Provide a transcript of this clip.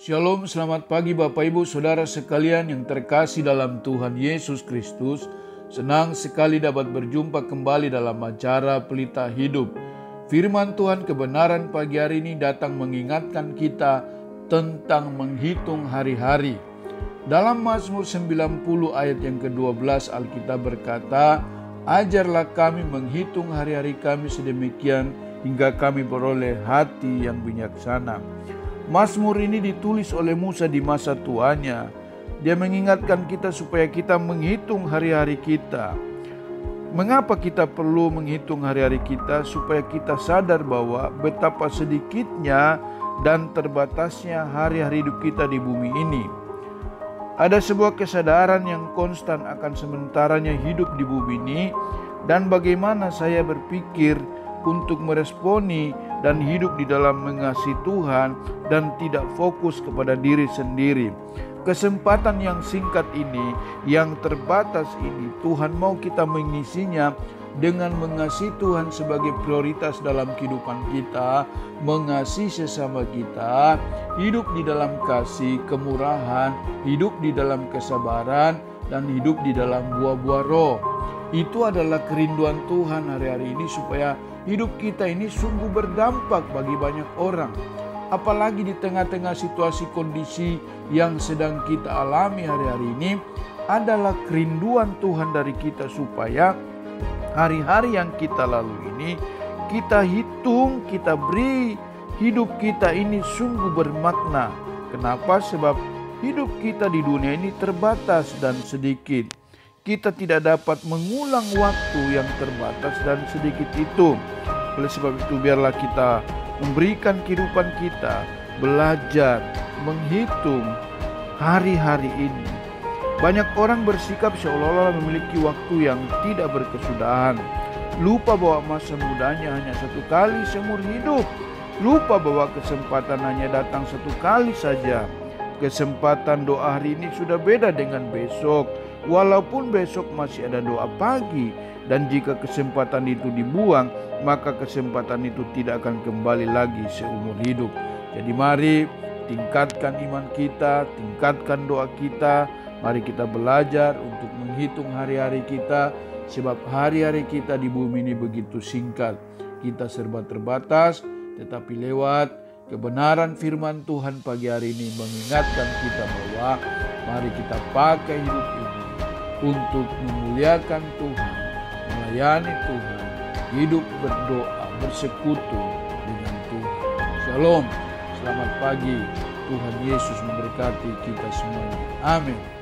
Shalom, selamat pagi Bapak Ibu Saudara sekalian yang terkasih dalam Tuhan Yesus Kristus. Senang sekali dapat berjumpa kembali dalam acara Pelita Hidup. Firman Tuhan kebenaran pagi hari ini datang mengingatkan kita tentang menghitung hari-hari. Dalam Mazmur 90 ayat yang ke-12 Alkitab berkata, Ajarlah kami menghitung hari-hari kami sedemikian hingga kami beroleh hati yang bijaksana. Mazmur ini ditulis oleh Musa di masa tuanya. Dia mengingatkan kita supaya kita menghitung hari-hari kita. Mengapa kita perlu menghitung hari-hari kita? Supaya kita sadar bahwa betapa sedikitnya dan terbatasnya hari-hari hidup kita di bumi ini. Ada sebuah kesadaran yang konstan akan sementaranya hidup di bumi ini dan bagaimana saya berpikir untuk meresponi dan hidup di dalam mengasihi Tuhan dan tidak fokus kepada diri sendiri. Kesempatan yang singkat ini, yang terbatas ini, Tuhan mau kita mengisinya dengan mengasihi Tuhan sebagai prioritas dalam kehidupan kita, mengasihi sesama kita, hidup di dalam kasih, kemurahan, hidup di dalam kesabaran, dan hidup di dalam buah-buah roh. Itu adalah kerinduan Tuhan hari-hari ini supaya hidup kita ini sungguh berdampak bagi banyak orang. Apalagi di tengah-tengah situasi kondisi yang sedang kita alami hari-hari ini adalah kerinduan Tuhan dari kita supaya hari-hari yang kita lalui ini kita hitung, kita beri hidup kita ini sungguh bermakna. Kenapa? Sebab hidup kita di dunia ini terbatas dan sedikit kita tidak dapat mengulang waktu yang terbatas dan sedikit itu. Oleh sebab itu biarlah kita memberikan kehidupan kita belajar menghitung hari-hari ini. Banyak orang bersikap seolah-olah memiliki waktu yang tidak berkesudahan. Lupa bahwa masa mudanya hanya satu kali seumur hidup. Lupa bahwa kesempatan hanya datang satu kali saja. Kesempatan doa hari ini sudah beda dengan besok Walaupun besok masih ada doa pagi dan jika kesempatan itu dibuang, maka kesempatan itu tidak akan kembali lagi seumur hidup. Jadi mari tingkatkan iman kita, tingkatkan doa kita. Mari kita belajar untuk menghitung hari-hari kita sebab hari-hari kita di bumi ini begitu singkat. Kita serba terbatas, tetapi lewat kebenaran firman Tuhan pagi hari ini mengingatkan kita bahwa mari kita pakai hidup ini untuk memuliakan Tuhan, melayani Tuhan, hidup berdoa, bersekutu dengan Tuhan. Shalom, selamat pagi. Tuhan Yesus memberkati kita semuanya. Amin.